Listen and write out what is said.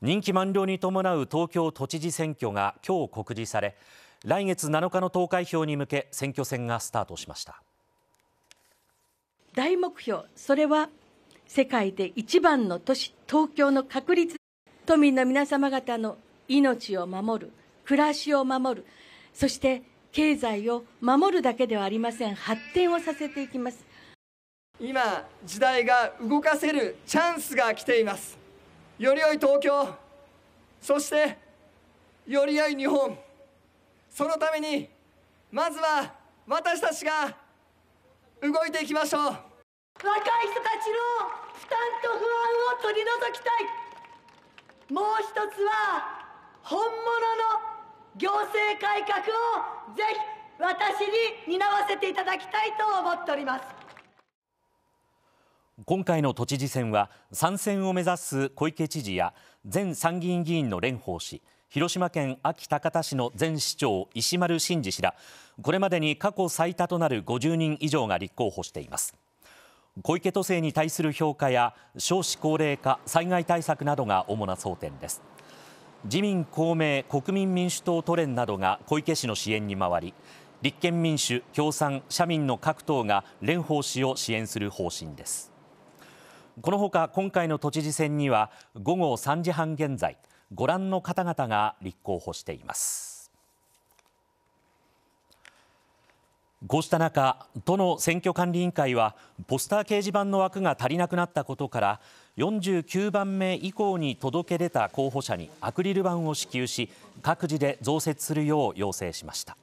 任期満了に伴う東京都知事選挙が今日告示され来月7日の投開票に向け選挙戦がスタートしました。大目標それは世界で一番の都市東京の確立都民の皆様方の命を守る暮らしを守るそして経済を守るだけではありません。発展をさせていきます。今時代が動かせるチャンスが来ていますより良い東京そしてより良い日本そのためにまずは私たちが動いていきましょう。若い人たちの負担と不安を取り除きたい。もう一つは本物の行政改革をぜひ私に担わせていただきたいと思っております。今回の都知事選は参戦を目指す小池知事や前参議院議員の蓮舫氏広島県安芸高田市の前市長石丸伸二氏らこれまでに過去最多となる50人以上が立候補しています。小池都政に対する評価や少子高齢化災害対策などが主な争点です。自民公明国民民主党都連などが小池氏の支援に回り立憲民主共産社民の各党が蓮舫氏を支援する方針です。このほか今回の都知事選には午後3時半現在ご覧の方々が立候補しています。こうした中都の選挙管理委員会はポスター掲示板の枠が足りなくなったことから49番目以降に届け出た候補者にアクリル板を支給し各自で増設するよう要請しました。